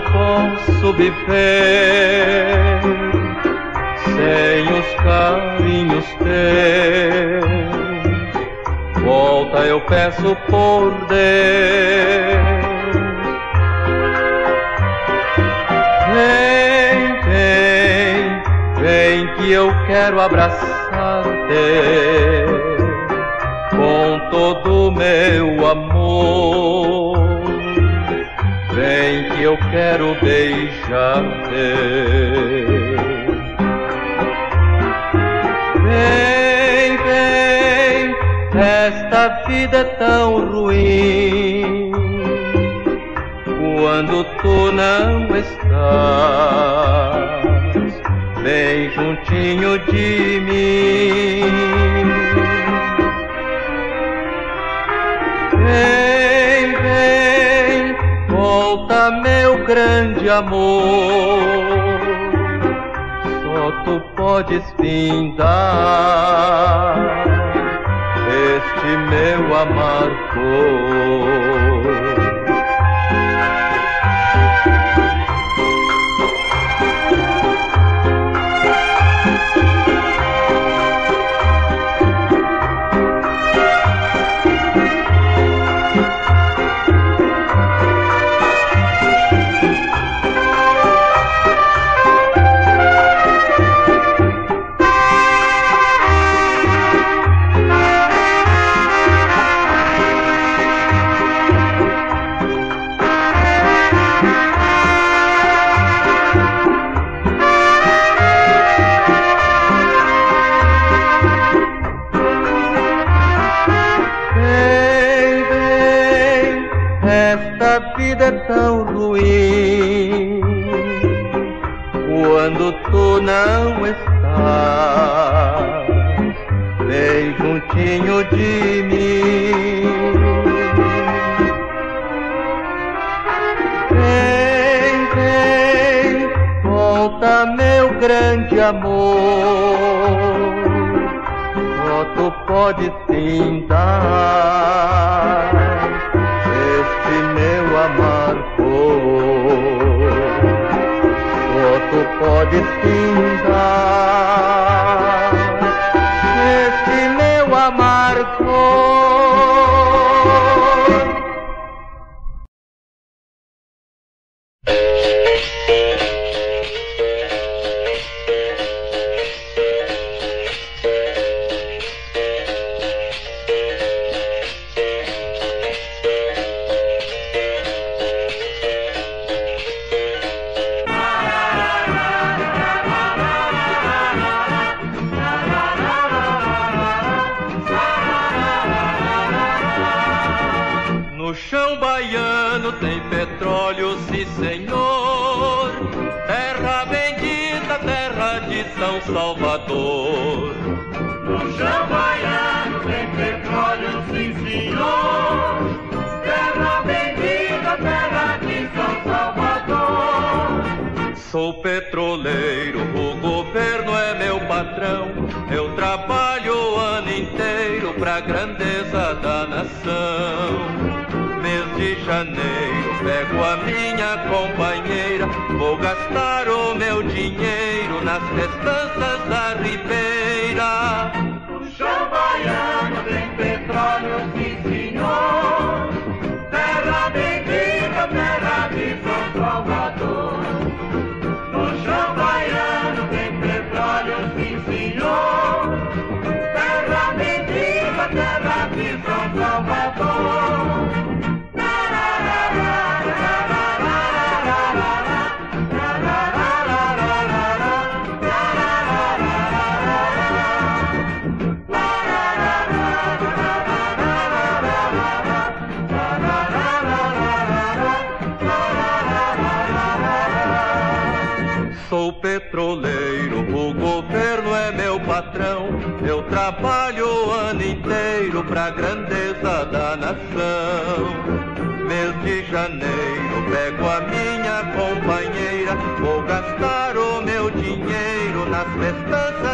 posso viver sem os carinhos teus. Volta, eu peço por Deus. Vem, vem, vem que eu quero abraçar-te com todo o meu amor. Vem que eu quero beijar-te. Vem, vem, esta vida é tão ruim quando tu não estás bem juntinho de mim. Grande amor. Só tu podes findar este meu amargor. Esta vida é tão ruim. Quando tu não estás bem juntinho de mim. Vem, vem, volta meu grande amor. Só tu podes findar este meu amargor. Só tu podes findar petróleo, sim senhor. Terra bendita, terra de São Salvador. No chão baiano tem petróleo, sim senhor. Terra bendita, terra de São Salvador. Sou petroleiro, o governo é meu patrão. Eu trabalho o ano inteiro pra grandeza da nação. De janeiro, pego a minha companheira. Vou gastar o meu dinheiro nas festanças da ribeira. Baiano tem petróleo, Sou petroleiro, o governo é meu patrão. Eu trabalho o ano inteiro pra grandeza da nação. Mês de janeiro, pego a minha companheira. Vou gastar o meu dinheiro nas festanças